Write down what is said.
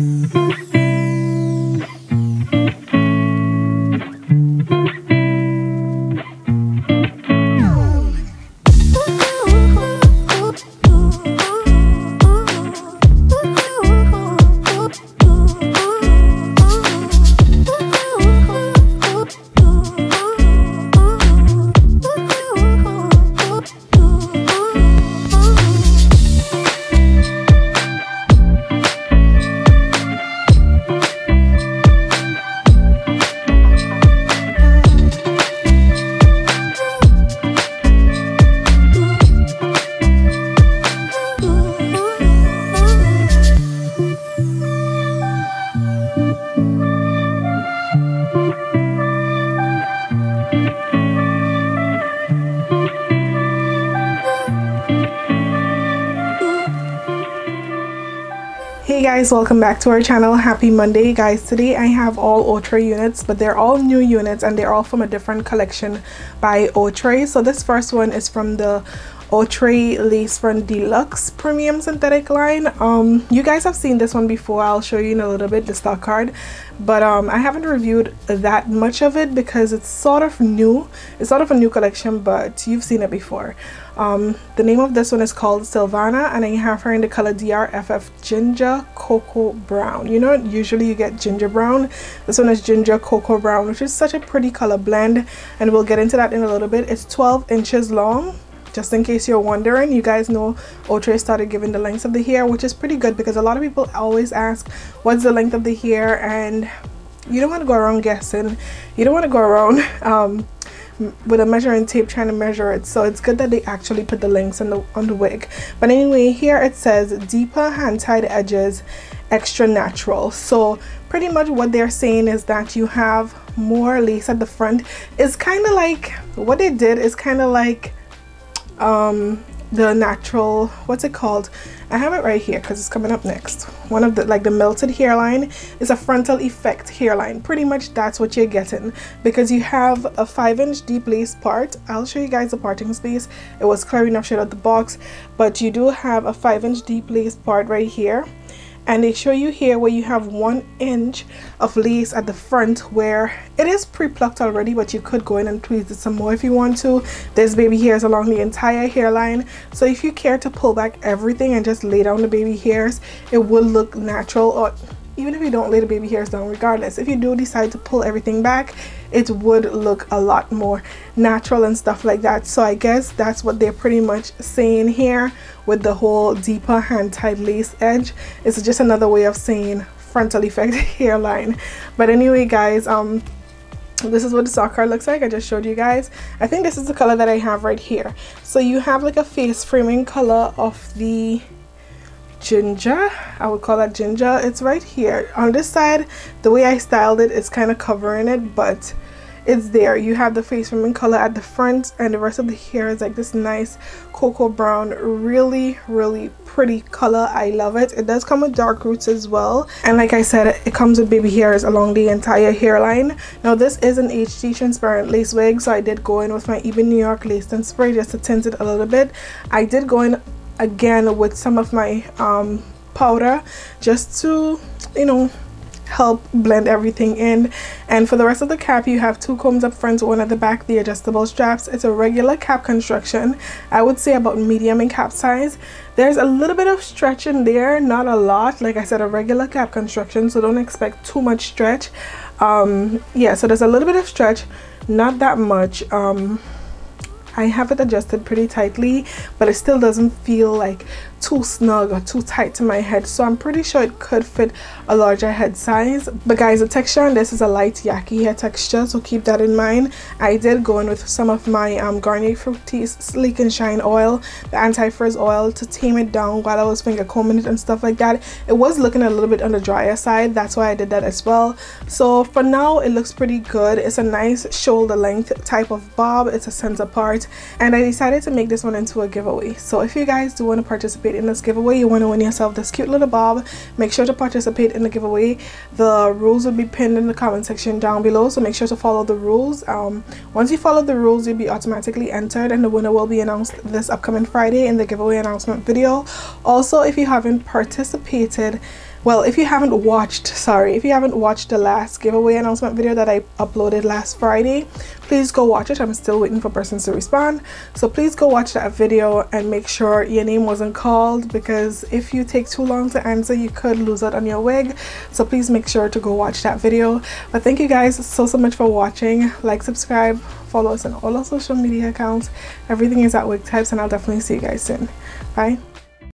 Mm-hmm. Guys welcome back to our channel. Happy monday guys. Today i have all Outre units but they're all new units and they're all from a different collection by Outre so this first one is from the Outre lace front deluxe premium synthetic line. Um you guys have seen this one before. I'll show you in a little bit the stock card. But um i haven't reviewed that much of it because it's sort of new. It's sort of a new collection but you've seen it before. Um the name of this one is called Silvana and I have her in the color DRFF ginger cocoa brown. You know usually you get ginger brown. This one is ginger cocoa brown which is such a pretty color blend and we'll get into that in a little bit. It's 12 inches long just in case you're wondering you guys know Outre started giving the length of the hair which is pretty good because a lot of people always ask what's the length of the hair? And you don't want to go around guessing. You don't want to go around um, with a measuring tape trying to measure it. So it's good that they actually put the links on the on the wig. But anyway here it says deeper hand tied edges extra natural. So pretty much what they're saying is that you have more lace at the front. It's kind of like what they did is kind of like um the natural what's it called? I have it right here because it's coming up next. One of the like the melted hairline is a frontal effect hairline. Pretty much that's what you're getting. Because you have a five inch deep lace part. I'll show you guys the parting space. It was clear enough straight out the box. But you do have a five inch deep lace part right here and they show you here where you have one inch of lace at the front where it is pre-plucked already but you could go in and tweeze it some more if you want to. There's baby hairs along the entire hairline. So if you care to pull back everything and just lay down the baby hairs it will look natural or even if you don't lay the baby hairs down regardless if you do decide to pull everything back it would look a lot more natural and stuff like that. So I guess that's what they're pretty much saying here with the whole deeper hand tied lace edge. It's just another way of saying frontal effect hairline. But anyway guys um this is what the sock card looks like. I just showed you guys. I think this is the color that i have right here. So you have like a face framing color of the ginger. I would call that ginger. It's right here. On this side the way i styled it it's kind of covering it but it's there. You have the face framing color at the front and the rest of the hair is like this nice cocoa brown. Really really pretty color. I love it. It does come with dark roots as well. And like i said it comes with baby hairs along the entire hairline. Now this is an hd transparent lace wig so i did go in with my Ebin new york lace and spray just to tint it a little bit. I did go in again with some of my um, powder just to you know help blend everything in. And for the rest of the cap you have two combs up front one at the back the adjustable straps. It's a regular cap construction. I would say about medium in cap size. There's a little bit of stretch in there not a lot. Like i said a regular cap construction so don't expect too much stretch. Um yeah so there's a little bit of stretch not that much. Um I have it adjusted pretty tightly but it still doesn't feel like too snug or too tight to my head so I'm pretty sure it could fit a larger head size. But guys the texture on this is a light yaki hair texture so keep that in mind. I did go in with some of my um, Garnier Fructis Sleek and Shine oil the anti-frizz oil to tame it down while I was finger combing it and stuff like that. It was looking a little bit on the drier side that's why I did that as well. So for now it looks pretty good. It's a nice shoulder length type of bob. It's a center part and I decided to make this one into a giveaway. So if you guys do want to participate participate in this giveaway. You want to win yourself this cute little bob. Make sure to participate in the giveaway. The rules will be pinned in the comment section down below so make sure to follow the rules. Um, once you follow the rules you'll be automatically entered and the winner will be announced this upcoming friday in the giveaway announcement video. Also if you haven't participated well if you haven't watched sorry if you haven't watched the last giveaway announcement video that i uploaded last friday please go watch it. I'm still waiting for persons to respond. So please go watch that video and make sure your name wasn't called because if you take too long to answer you could lose out on your wig. So please make sure to go watch that video. But thank you guys so so much for watching. Like subscribe follow us on all our social media accounts. Everything is at wig types and i'll definitely see you guys soon. Bye